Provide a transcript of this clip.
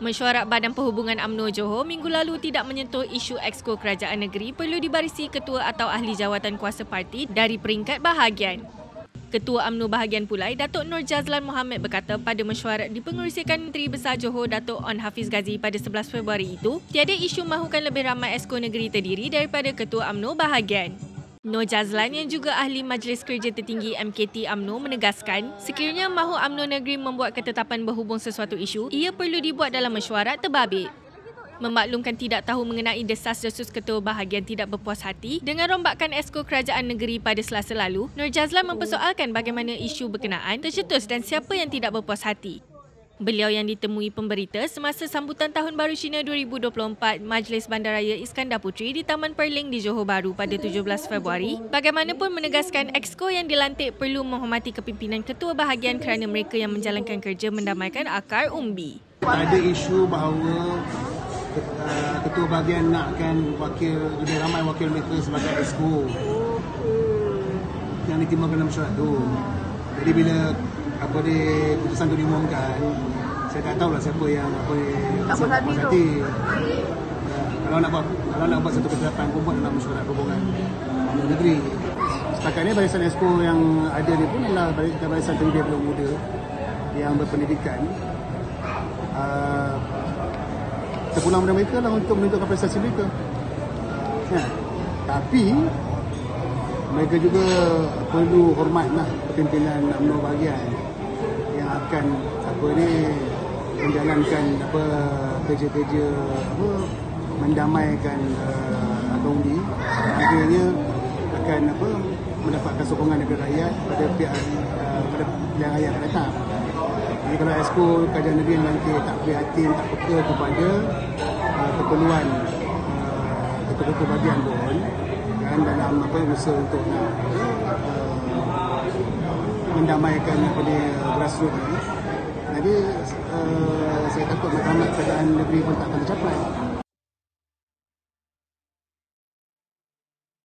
Mesyuarat Badan Perhubungan UMNO Johor minggu lalu tidak menyentuh isu Exco Kerajaan Negeri perlu dibarisi ketua atau ahli jawatan kuasa parti dari peringkat bahagian. Ketua UMNO bahagian Pulai, Datuk Nur Jazlan Mohamad berkata pada mesyuarat dipengerusikan Menteri Besar Johor Datuk On Hafiz Ghazi pada 11 Februari itu, tiada isu mahukan lebih ramai Exco Negeri terdiri daripada Ketua UMNO bahagian. Nur Jazlan yang juga ahli Majlis Kerja Tertinggi MKT AMNO menegaskan, sekiranya mahu AMNO Negeri membuat ketetapan berhubung sesuatu isu, ia perlu dibuat dalam mesyuarat terbabit. Memaklumkan tidak tahu mengenai desas-desus ketua bahagian tidak berpuas hati dengan rombakan esko kerajaan negeri pada selasa lalu, Nur Jazlan mempersoalkan bagaimana isu berkenaan tercetus dan siapa yang tidak berpuas hati. Beliau yang ditemui pemberita semasa sambutan Tahun Baru Cina 2024 Majlis Bandaraya Iskandar Puteri di Taman Perling di Johor Bahru pada 17 Februari, bagaimanapun menegaskan Exco yang dilantik perlu menghormati kepimpinan ketua bahagian kerana mereka yang menjalankan kerja mendamaikan akar umbi. Ada isu bahawa uh, ketua bahagian nakkan wakil lebih ramai wakil mereka sebagai Exco yang ditimbulkan dalam surat tu. Jadi bila apa dia keputusan tu diumumkan. Saya tak tahu lah siapa yang apa tak puas hati ya, kalau nak buat kalau nak buat satu ketetapan pun buat dalam mesyuarat hubungan negeri. Setakat ni barisan expo yang ada ni pun adalah barisan, barisan terlibat belum muda yang berpendidikan. Uh, terpulang pada mereka lah untuk menunjukkan prestasi mereka. Ya. tapi mereka juga perlu hormat lah pimpinan UMNO bahagian akan apa ni menjalankan apa kerja-kerja apa mendamaikan uh, Atombi akhirnya akan apa mendapatkan sokongan daripada rakyat pada pihak uh, pada pihak rakyat datang. Jadi kalau Esko Kerajaan Negeri nanti tak prihatin tak peka kepada uh, keperluan uh, ketua-ketua bahagian pun kan dalam apa usaha untuk nak mendamaikan apa dia grassroots ni. Jadi uh, saya takut matlamat keadaan negeri pun tak akan tercapai.